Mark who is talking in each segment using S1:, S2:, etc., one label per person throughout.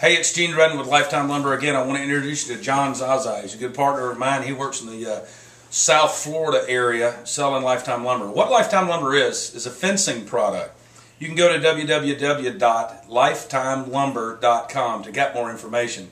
S1: Hey, it's Gene Redden with Lifetime Lumber again. I want to introduce you to John Zaza. He's a good partner of mine. He works in the uh, South Florida area selling Lifetime Lumber. What Lifetime Lumber is, is a fencing product. You can go to www.lifetimelumber.com to get more information.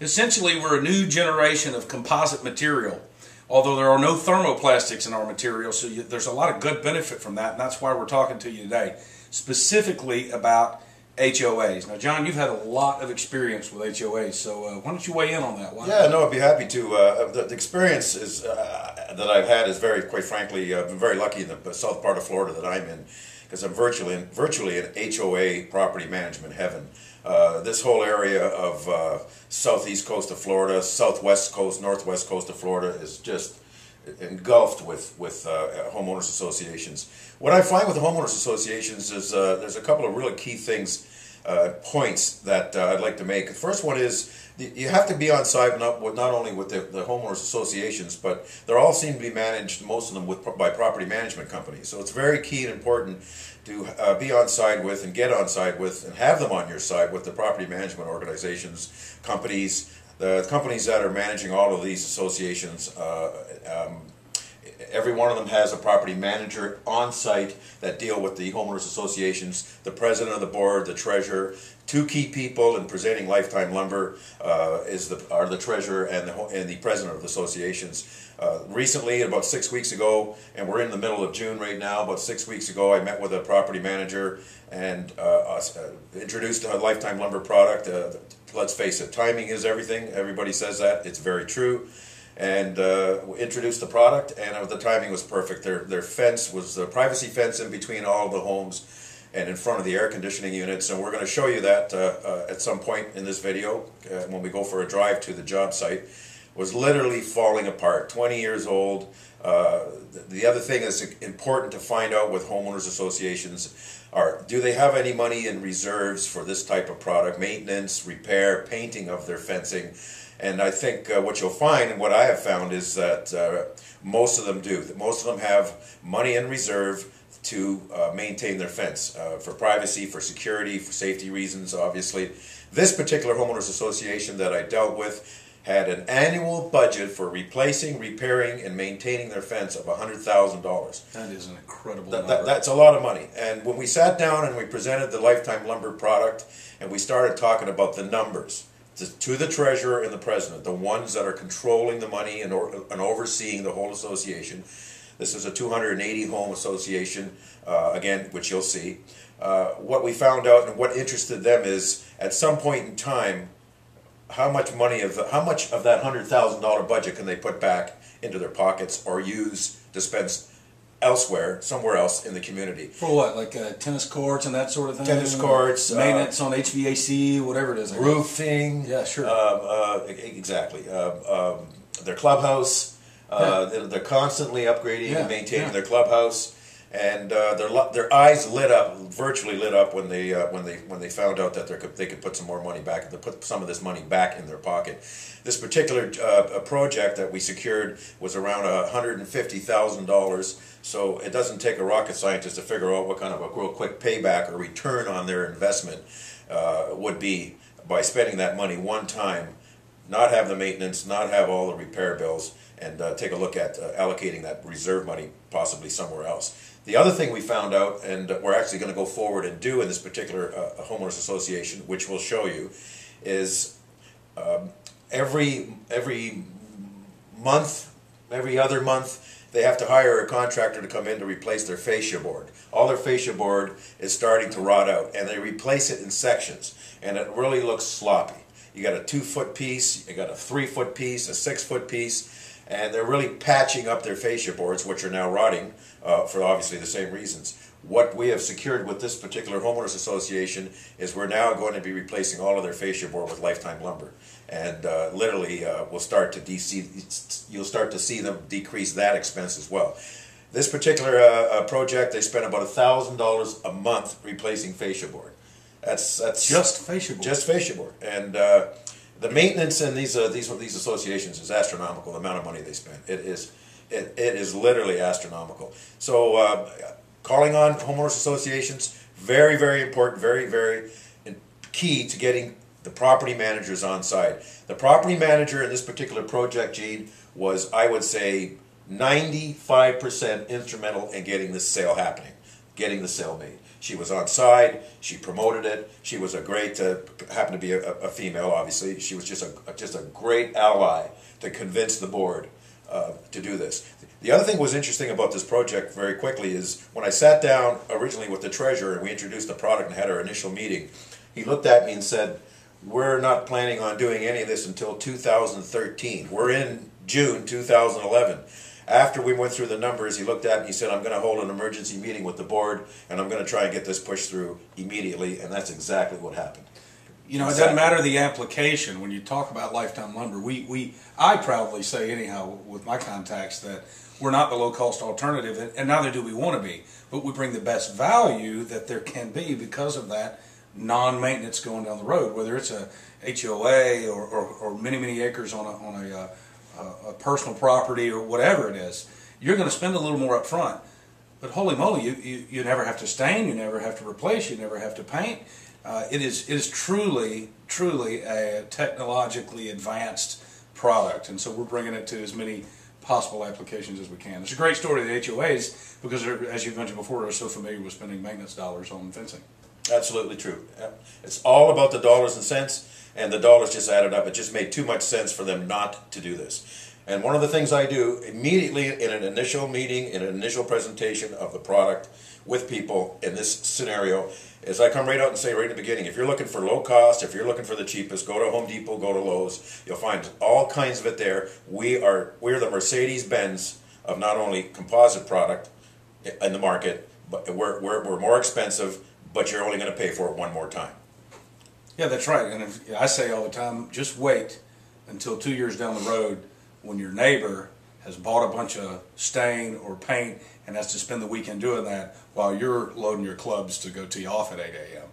S1: Essentially, we're a new generation of composite material, although there are no thermoplastics in our material, so you, there's a lot of good benefit from that, and that's why we're talking to you today, specifically about HOAs. Now, John, you've had a lot of experience with HOAs, so uh, why don't you weigh in on that? Why
S2: yeah, no, I'd be happy to. Uh, the, the, experience is uh, that I've had is very, quite frankly, I've been very lucky in the south part of Florida that I'm in, because I'm virtually in, virtually in HOA property management heaven. Uh, this whole area of uh, southeast coast of Florida, southwest coast, northwest coast of Florida is just engulfed with with uh, homeowners associations. What I find with the homeowners associations is uh, there's a couple of really key things, uh, points that uh, I'd like to make. The first one is you have to be on side not with not only with the, the homeowners associations, but they're all seem to be managed most of them with by property management companies. So it's very key and important to uh, be on side with and get on side with and have them on your side with the property management organizations, companies the companies that are managing all of these associations, uh, um, every one of them has a property manager on site that deal with the homeowners associations, the president of the board, the treasurer. Two key people in presenting Lifetime Lumber uh, is the are the treasurer and the and the president of the associations. Uh, recently, about six weeks ago, and we're in the middle of June right now. About six weeks ago, I met with a property manager and uh, uh introduced a Lifetime Lumber product. Uh, let's face it, timing is everything. Everybody says that. It's very true and uh, introduced the product, and the timing was perfect. Their their fence was a privacy fence in between all the homes and in front of the air conditioning units, and we're going to show you that uh, uh, at some point in this video uh, when we go for a drive to the job site. Was literally falling apart. 20 years old. Uh, the other thing that's important to find out with homeowners associations are do they have any money in reserves for this type of product, maintenance, repair, painting of their fencing and I think uh, what you'll find, and what I have found, is that uh, most of them do. That most of them have money in reserve to uh, maintain their fence uh, for privacy, for security, for safety reasons, obviously. This particular homeowners association that I dealt with had an annual budget for replacing, repairing, and maintaining their fence of $100,000.
S1: That is an incredible
S2: that, that, that's a lot of money. And when we sat down and we presented the Lifetime Lumber product and we started talking about the numbers, to the treasurer and the president, the ones that are controlling the money and, or, and overseeing the whole association. This is a 280 home association, uh, again, which you'll see. Uh, what we found out and what interested them is at some point in time, how much money of how much of that hundred thousand dollar budget can they put back into their pockets or use to spend elsewhere, somewhere else in the community.
S1: For what, like uh, tennis courts and that sort of thing?
S2: Tennis courts,
S1: maintenance uh, on HVAC, whatever it is.
S2: Roofing.
S1: Yeah, sure.
S2: Um, uh, exactly. Um, um, their clubhouse. Uh, yeah. They're constantly upgrading yeah, and maintaining yeah. their clubhouse and uh, their their eyes lit up, virtually lit up when they uh, when they when they found out that they could they could put some more money back, they put some of this money back in their pocket. This particular uh, project that we secured was around hundred and fifty thousand dollars. So it doesn't take a rocket scientist to figure out what kind of a real quick payback or return on their investment uh, would be by spending that money one time, not have the maintenance, not have all the repair bills, and uh, take a look at uh, allocating that reserve money possibly somewhere else. The other thing we found out, and we're actually going to go forward and do in this particular uh, homeowners association, which we'll show you, is um, every every month, every other month, they have to hire a contractor to come in to replace their fascia board. All their fascia board is starting to rot out, and they replace it in sections, and it really looks sloppy. You got a two foot piece, you got a three foot piece, a six foot piece, and they're really patching up their fascia boards, which are now rotting uh, for obviously the same reasons. What we have secured with this particular homeowners association is we're now going to be replacing all of their fascia board with lifetime lumber, and uh, literally uh, we'll start to DC, you'll start to see them decrease that expense as well. This particular uh, uh, project, they spent about thousand dollars a month replacing fascia board. That's that's
S1: just fascia board.
S2: Just fascia board, and uh, the maintenance in these uh, these these associations is astronomical. The amount of money they spend it is it, it is literally astronomical. So uh, calling on homeowners associations very very important, very very key to getting the property managers on site. The property manager in this particular project, Gene, was I would say ninety-five percent instrumental in getting this sale happening, getting the sale made. She was on side. She promoted it. She was a great, uh, happened to be a, a female, obviously. She was just a just a great ally to convince the board uh, to do this. The other thing was interesting about this project, very quickly, is when I sat down originally with the treasurer and we introduced the product and had our initial meeting, he looked at me and said, "We're not planning on doing any of this until 2013. We're in June 2011." After we went through the numbers, he looked at me and he said, I'm going to hold an emergency meeting with the board and I'm going to try and get this pushed through immediately. And that's exactly what happened.
S1: You know, it doesn't matter the application when you talk about lifetime lumber. We, we I proudly say anyhow with my contacts that we're not the low cost alternative, and, and neither do we want to be. But we bring the best value that there can be because of that non maintenance going down the road, whether it's a HOA or, or, or many many acres on a on a uh, a, personal property or whatever it is, you're going to spend a little more up front. But holy moly, you, you, you never have to stain, you never have to replace, you never have to paint. Uh, it is it is truly truly a technologically advanced product, and so we're bringing it to as many possible applications as we can. It's a great story of the HOAs because, as you've mentioned before, they're so familiar with spending maintenance dollars on fencing.
S2: Absolutely true. Uh, it's all about the dollars and cents and the dollars just added up. It just made too much sense for them not to do this. And one of the things I do immediately in an initial meeting, in an initial presentation of the product with people in this scenario, is I come right out and say right in the beginning, if you're looking for low cost, if you're looking for the cheapest, go to Home Depot, go to Lowe's. You'll find all kinds of it there. We are we're the Mercedes Benz of not only composite product in the market, but we're, we're, we're more expensive, but you're only going to pay for it one more time.
S1: Yeah, that's right. And if, I say all the time, just wait until two years down the road when your neighbor has bought a bunch of stain or paint and has to spend the weekend doing that while you're loading your clubs to go tee off at 8 a.m.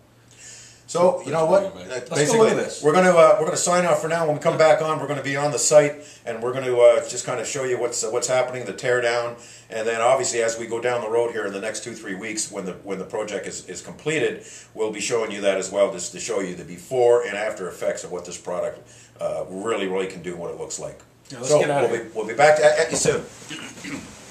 S2: So you know what? Basically, we're going to uh, we're going to sign off for now. When we come back on, we're going to be on the site and we're going to uh, just kind of show you what's uh, what's happening, the teardown, and then obviously as we go down the road here in the next two three weeks, when the when the project is, is completed, we'll be showing you that as well, just to show you the before and after effects of what this product uh, really really can do, and what it looks like.
S1: Yeah, let's so get out
S2: we'll be, we'll be back at, at you soon.